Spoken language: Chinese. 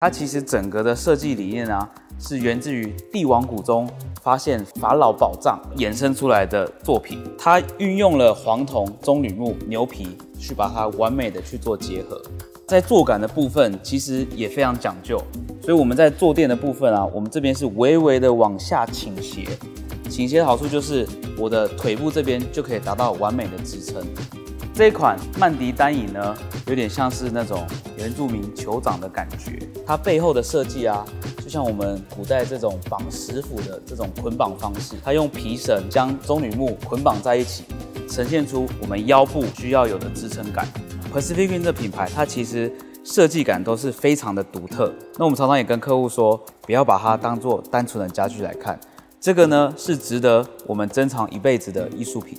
它其实整个的设计理念啊，是源自于帝王谷中发现法老宝藏衍生出来的作品。它运用了黄铜、棕榈木、牛皮去把它完美的去做结合。在坐感的部分，其实也非常讲究。所以我们在坐垫的部分啊，我们这边是微微的往下倾斜。倾斜的好处就是我的腿部这边就可以达到完美的支撑。这款曼迪单椅呢，有点像是那种原住民酋长的感觉。它背后的设计啊，就像我们古代这种绑石斧的这种捆绑方式，它用皮绳将棕榈木捆绑在一起，呈现出我们腰部需要有的支撑感。Pacific Wind 这品牌，它其实设计感都是非常的独特。那我们常常也跟客户说，不要把它当做单纯的家具来看，这个呢是值得我们珍藏一辈子的艺术品。